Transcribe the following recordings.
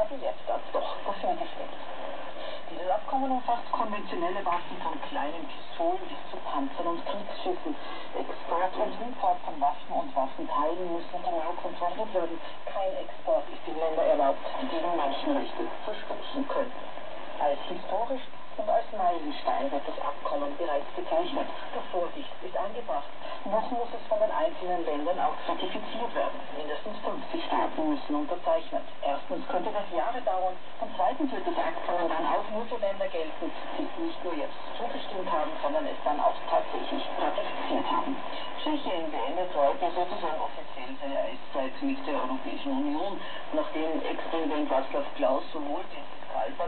hat die Werkstatt doch dafür gestimmt. Dieses Abkommen umfasst konventionelle Waffen von kleinen Pistolen bis zu Panzern und Kriegsschiffen. Export und Import von Waffen und Waffenteilen müssen genau kontrolliert werden. Kein Export ist in Länder erlaubt, die gegen Menschenrechte verstoßen könnten. Als historisch und als Meilenstein wird das Abkommen bereits bezeichnet. Doch Vorsicht ist angebracht. Noch muss es von den einzelnen Ländern auch ratifiziert werden. Mindestens 50 Staaten müssen unterzeichnen. Erstens könnte das Jahre dauern und zweitens wird das Abkommen dann auch nur für Länder gelten, die nicht nur jetzt zugestimmt haben, sondern es dann auch tatsächlich ratifiziert haben. Tschechien beendet heute sozusagen offiziell seine Eiszeit mit der Europäischen Union, nachdem Ex-Präsident Václav Klaus sowohl den Fiskalpakt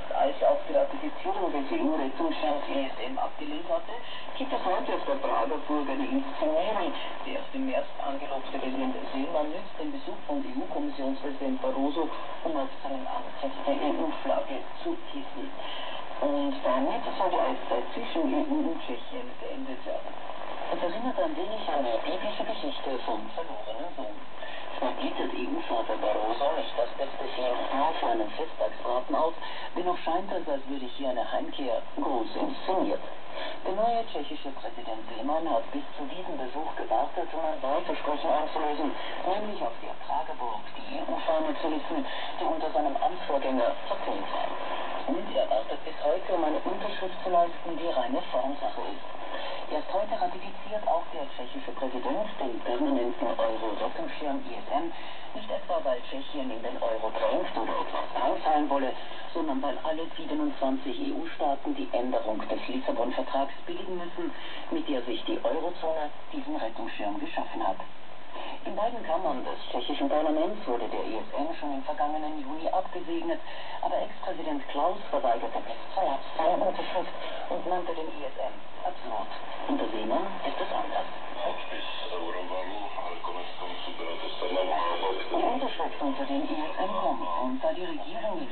als auch die Ratifizierung des EU-Rettungsschirms ESM abgelehnt hatte, gibt es heute auf der Prager Burg eine Inszenierung. Der erst im März angelobte Präsident Seemann nützt den Besuch von EU-Kommissionspräsident Barroso, um auf seinen Ansicht die EU-Flagge zu hissen. Und damit soll die Eiszeit zwischen EU und Tschechien beendet werden. Es erinnert ein wenig an die biblische Geschichte vom verlorenen Sohn. Zwar bietet EU-Vater Barroso nicht das beste Fiancé für einen Festtagsbraten auf, dennoch scheint es, als würde hier eine Heimkehr groß inszeniert. Der neue tschechische Präsident Seemann hat bis zu diesem Besuch gewartet, um ein Wahlversprechen einzulösen, nämlich auf der Pragerburg die EU-Fahne zu hissen, die unter seinem Amtsvorgänger verpönt war. Und er wartet bis heute, um eine Unterschrift zu leisten, die reine Formsache ist. Erst heute ratifiziert auch der tschechische Präsident den permanenten Euro-Rettungsschirm ISM, nicht etwa weil Tschechien in den Euro drängt oder etwas einzahlen wolle, sondern weil alle 27 EU-Staaten die Änderung des Lissabon-Vertrags billigen müssen, mit der sich die Eurozone diesen Rettungsschirm geschaffen hat. In beiden Kammern des tschechischen Parlaments wurde der ESM schon im vergangenen Juni abgesegnet, aber Ex-Präsident Klaus verweigerte bis zuletzt seine Unterschrift und nannte den ESM absurd. Unter Seemann ist es anders. Die Unterschriften für den ESM kommen und da die Regierung